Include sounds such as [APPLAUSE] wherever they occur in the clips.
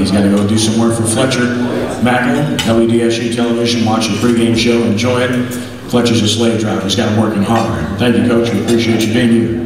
He's got to go do some work for Fletcher Mackel, WDSU Television. Watch the pregame show, enjoy it. Fletcher's a slave driver. He's got him working hard. Thank you, Coach. We appreciate you being here.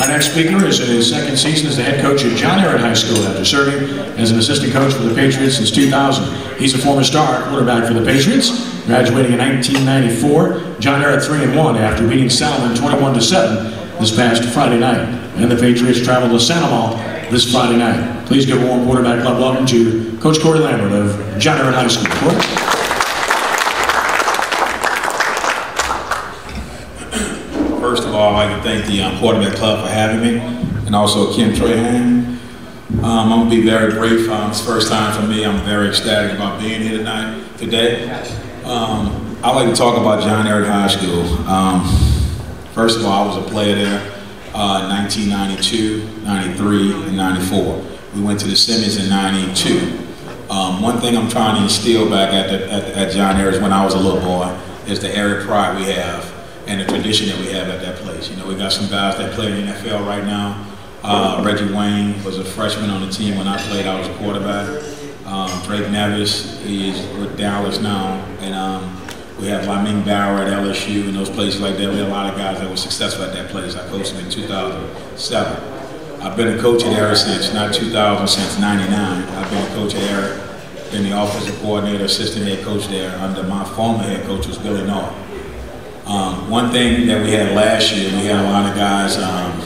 Our next speaker is in his second season as the head coach at John Ehret High School after serving as an assistant coach for the Patriots since 2000. He's a former star quarterback for the Patriots, graduating in 1994. John Ehret 3 and 1 after beating Salmen 21 to 7 this past Friday night. And the Patriots traveled to Santa Sandoval this Friday night. Please give a warm quarterback club welcome to Coach Corey Lambert of John Ehret High School. Corey? First of all, I'd like to thank the um, Quarterback Club for having me, and also Kim Trahan. Um, I'm gonna be very brief. Um, it's first time for me. I'm very ecstatic about being here tonight, today. Um, I'd like to talk about John Ehret High School. Um, first of all, I was a player there uh, 1992, 93, and 94. We went to the Simmons in 92. Um, one thing I'm trying to instill back at, the, at, at John Ehret when I was a little boy is the Ehret pride we have and the tradition that we have at that place. You know, we got some guys that play in the NFL right now. Uh, Reggie Wayne was a freshman on the team when I played. I was a quarterback. Um, Drake Nevis, is with Dallas now. And um, we have Lamin Barrow at LSU and those places like that. We had a lot of guys that were successful at that place. I coached them in 2007. I've been a coach at Ehret since, not 2000, since 99. I've been a coach at Ehret, been the offensive coordinator, assistant head coach there under my former head coach was Billy North. Um, one thing that we had last year, we had a lot of guys, um,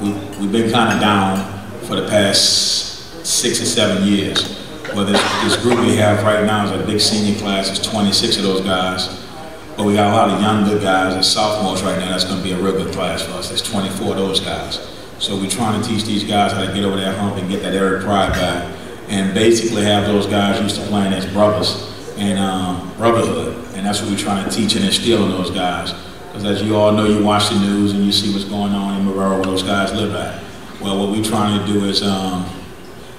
we, we've been kind of down for the past six or seven years. Well, this, this group we have right now is a big senior class, it's 26 of those guys. But we got a lot of young good guys, as sophomores right now, that's going to be a real good class for us. There's 24 of those guys. So we're trying to teach these guys how to get over that hump and get that Ehret pride back. And basically have those guys used to playing as brothers and um, brotherhood. And that's what we're trying to teach and instill in those guys. Because as you all know, you watch the news and you see what's going on in Marrero where those guys live at. Well, what we're trying to do is um,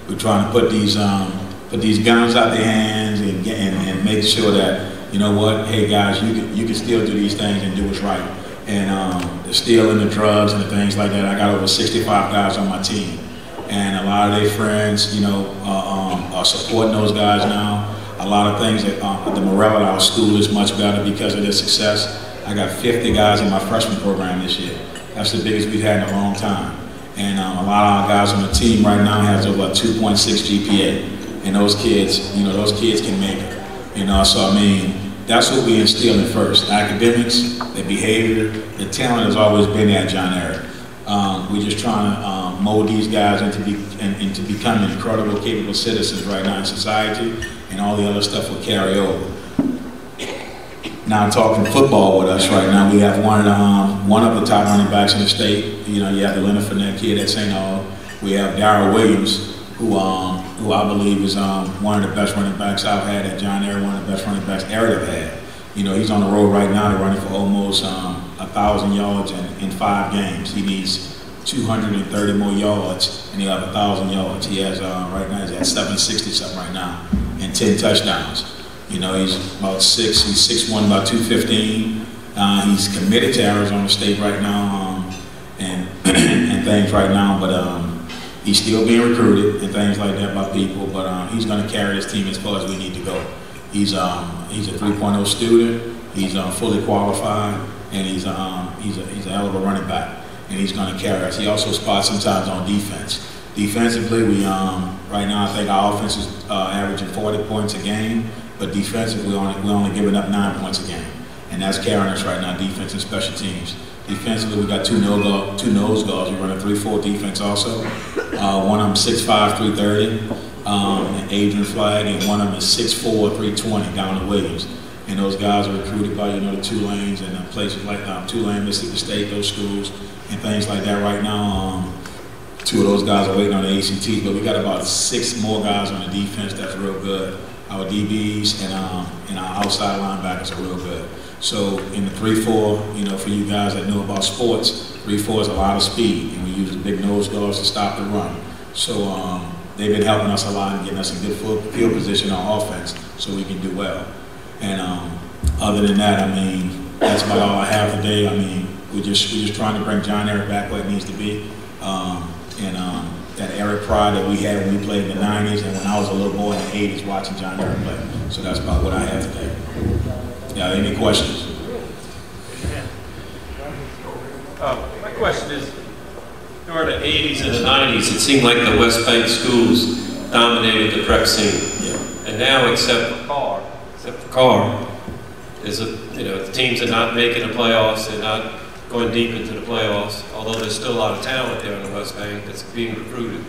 we're trying to put these um, put these guns out their hands and, and, and make sure that, you know what, hey guys, you can, you can still do these things and do what's right. And um, the stealing the drugs and the things like that, I got over 65 guys on my team. And a lot of their friends, you know, uh, um, are supporting those guys now a lot of things that uh, the morale at our school is much better because of their success. I got 50 guys in my freshman program this year. That's the biggest we've had in a long time. And um, a lot of our guys on the team right now has over 2.6 GPA. And those kids, you know, those kids can make it. You know, so I mean, that's what we instill in first. Academics, the behavior, the talent has always been at John Ehret. Um, we're just trying to um, mold these guys into, be, in, into becoming incredible, capable citizens right now in society and all the other stuff will carry over. Now talking football with us right now, we have one um, one of the top running backs in the state. You know, you have the Leonard Fournette kid at St. Aug. We have Darrell Williams, who um, who I believe is um, one of the best running backs I've had at John Ehret, one of the best running backs have had. You know, he's on the road right now running for almost um, a thousand yards in, in five games. He needs 230 more yards, and he'll have a thousand yards. He has uh, right now he's at 760 something right now and 10 touchdowns. You know, he's about six, he's 6'1", about 215. Uh, he's committed to Arizona State right now um, and, [CLEARS THROAT] and things right now, but um, he's still being recruited and things like that by people, but um, he's going to carry his team as far as we need to go. He's, um, he's a 3.0 student, he's uh, fully qualified, and he's, um, he's, a, he's a hell of a running back, and he's going to carry us. He also spots sometimes on defense. Defensively, we um, right now I think our offense is uh, averaging 40 points a game, but defensively we're only, we're only giving up nine points a game, and that's carrying us right now. Defense and special teams. Defensively, we got two nose guards. Two nose guards. We run a three-four defense also. Uh, one of them 6'5", 330, um, and Adrian Flagg, and one of them is 6'4", 320, down to Williams. And those guys are recruited by you know the Tulanes and uh, places like um, Tulane, Mississippi State, those schools, and things like that. Right now. Um, Two of those guys are waiting on the ACT, but we got about six more guys on the defense that's real good. Our DBs and, um, and our outside linebackers are real good. So in the 3-4, you know, for you guys that know about sports, 3-4 is a lot of speed, and we use the big nose guards to stop the run. So um, they've been helping us a lot and getting us in good field position on offense so we can do well. And um, other than that, I mean, that's about all I have today. I mean, we're just, we're just trying to bring John Ehret back where it needs to be. Um, and um, that Ehret pride that we had when we played in the 90s and when I was a little boy in the 80s watching John Ehret play. So that's about what I have today. Yeah, any questions? Uh, My question is, during the 80s and the 90s, it seemed like the West Bank schools dominated the prep scene. Yeah. And now, except for Karr, except for Karr, is a, you know, the teams are not making the playoffs, they're not going deep into the playoffs, although there's still a lot of talent there in the West Bank that's being recruited.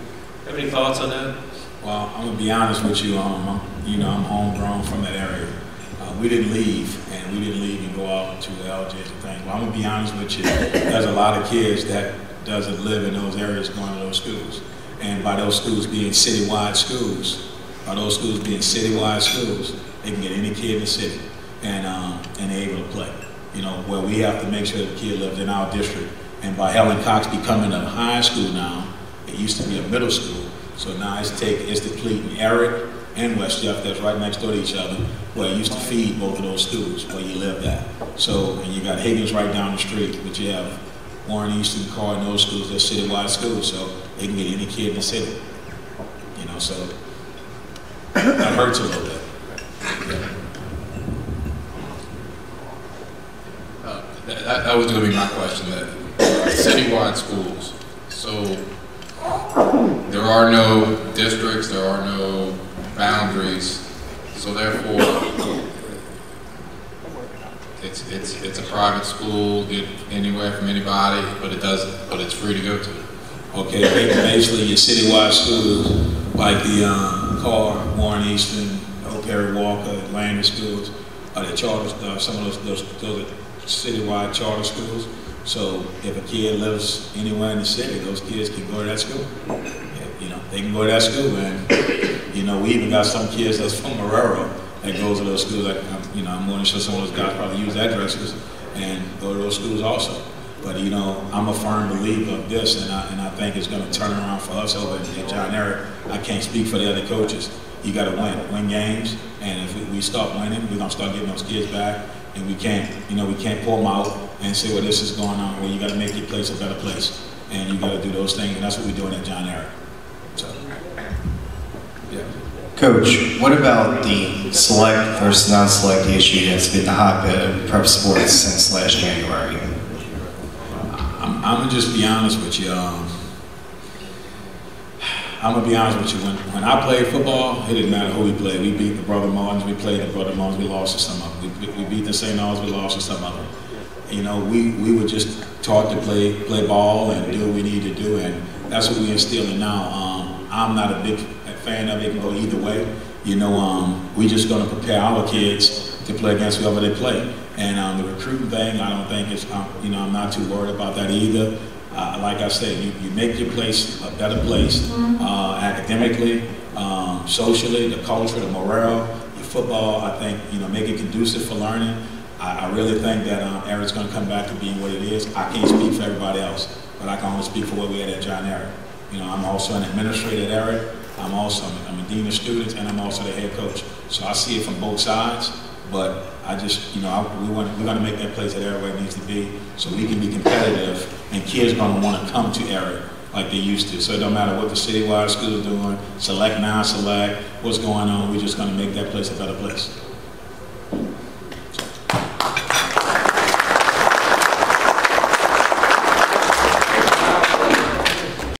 Have any thoughts on that? Well, I'm gonna be honest with you. Um, I'm, you know, I'm homegrown from that area. Uh, we didn't leave, and we didn't leave and go out to the and things. Well, I'm gonna be honest with you. There's a lot of kids that doesn't live in those areas going to those schools, and by those schools being citywide schools, by those schools being citywide schools, they can get any kid in the city, and um, and they're able to play. You know, where we have to make sure the kid lives in our district. And by Helen Cox becoming a high school now, it used to be a middle school. So now it's take it's depleting Ehret and West Jeff that's right next door to each other, where it used to feed both of those schools where you lived at. So and you got Higgins right down the street, but you have Warren Easton, Karr, and those schools, they're citywide schools, so they can get any kid in the city. You know, so [COUGHS] that hurts a little bit. Uh, That, that- was gonna be my question, that citywide schools, so there are no districts, there are no boundaries, so therefore, it's, it's, it's a private school, get anywhere from anybody, but it doesn't, but it's free to go to. Okay, ba- basically your citywide schools, like the um, Karr, Warren Easton, O. Perry Walker, Atlanta schools, are the charters, uh, some of those, those, those citywide charter schools. So if a kid lives anywhere in the city, those kids can go to that school. You know, they can go to that school and, you know, we even got some kids that's from Marrero that goes to those schools, like, um, you know, I'm more than sure some of those guys probably use addresses and go to those schools also. But you know, I'm a firm believer of this, and I, and I think it's going to turn around for us over at John Ehret. I can't speak for the other coaches. You got to win, win games, and if we, we start winning, we're going to start getting those kids back. And we can't, you know, we can't pull them out and say, well, this is going on. Well, you got to make your place a better place, and you got to do those things, and that's what we're doing at John Ehret. So, yeah. Coach, what about the select versus non-select issue that's been the hotbed of prep sports since last January? I'm, I'm gonna just be honest with you. Um, I'm gonna be honest with you. When, when I played football, it didn't matter who we played. We beat the Brother Martins, we played the Brother Martins, we lost to some of them. We, we beat the St. Albans, we lost to some of them. You know, we, we were just taught to play play ball and do what we need to do, and that's what we're instilling now. Um, I'm not a big fan of it. It can go either way. You know, um, we just gonna prepare our kids to play against whoever they play. And um, the recruiting thing, I don't think it's, um, you know, I'm not too worried about that either. Uh, like I said, you, you make your place a better place uh, academically, um, socially, the culture, the morale, football. I think you know make it conducive for learning. I, I really think that um, Ehret's going to come back to being what it is. I can't speak for everybody else, but I can only speak for what we had at John Ehret. You know, I'm also an administrator at Ehret. I'm also I'm a dean of students, and I'm also the head coach. So I see it from both sides. But I just, you know, I, we want, we're going to make that place that Ehret needs to be, so we can be competitive, and kids going to want to come to Ehret like they used to. So it don't matter what the citywide school is doing, select, non-select, what's going on. We're just going to make that place a better place.